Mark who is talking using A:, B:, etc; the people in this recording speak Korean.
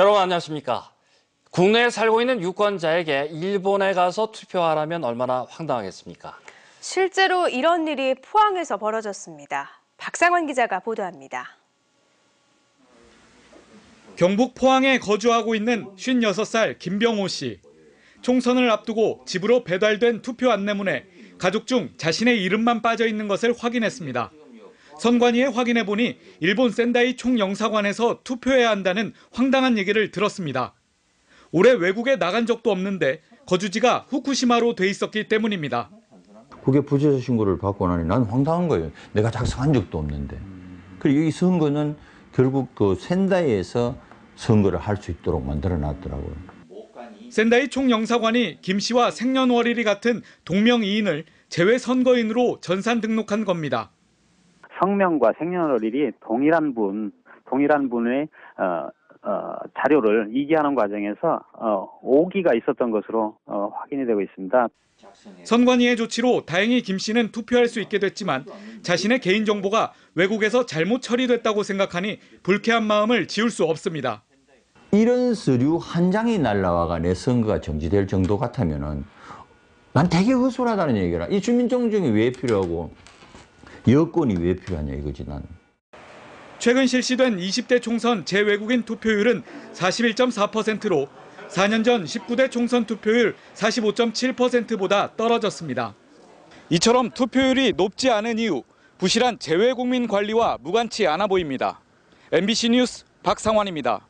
A: 여러분 안녕하십니까? 국내에 살고 있는 유권자에게 일본에 가서 투표하라면 얼마나 황당하겠습니까?
B: 실제로 이런 일이 포항에서 벌어졌습니다. 박상원 기자가 보도합니다.
C: 경북 포항에 거주하고 있는 56살 김병호 씨. 총선을 앞두고 집으로 배달된 투표 안내문에 가족 중 자신의 이름만 빠져 있는 것을 확인했습니다. 선관위에 확인해 보니 일본 센다이 총영사관에서 투표해야 한다는 황당한 얘기를 들었습니다. 올해 외국에 나간 적도 없는데 거주지가 후쿠시마로 돼 있었기 때문입니다.
D: 그게 부재자 신고를 받고 나니 난 황당한 거예요. 내가 작성한 적도 없는데. 그리고 이 선거는 결국 그 센다이에서 선거를 할 수 있도록 만들어 놨더라고요.
C: 센다이 총영사관이 김 씨와 생년월일이 같은 동명이인을 제외 선거인으로 전산 등록한 겁니다.
E: 성명과 생년월일이 동일한 분, 동일한 분의 어, 어, 자료를 이기하는 과정에서 어, 오기가 있었던 것으로 어, 확인이 되고 있습니다.
C: 선관위의 조치로 다행히 김 씨는 투표할 수 있게 됐지만 자신의 개인 정보가 외국에서 잘못 처리됐다고 생각하니 불쾌한 마음을 지울 수 없습니다.
D: 이런 서류 한 장이 날라와가 내 선거가 정지될 정도 같으면은 난 되게 허술하다는 얘기라. 이 주민등록증이 왜 필요하고 여권이 왜 필요하냐 이거지 난.
C: 최근 실시된 20대 총선 재외국인 투표율은 41.4%로 4년 전 19대 총선 투표율 45.7%보다 떨어졌습니다. 이처럼 투표율이 높지 않은 이유, 부실한 재외국민 관리와 무관치 않아 보입니다. MBC 뉴스 박상환입니다.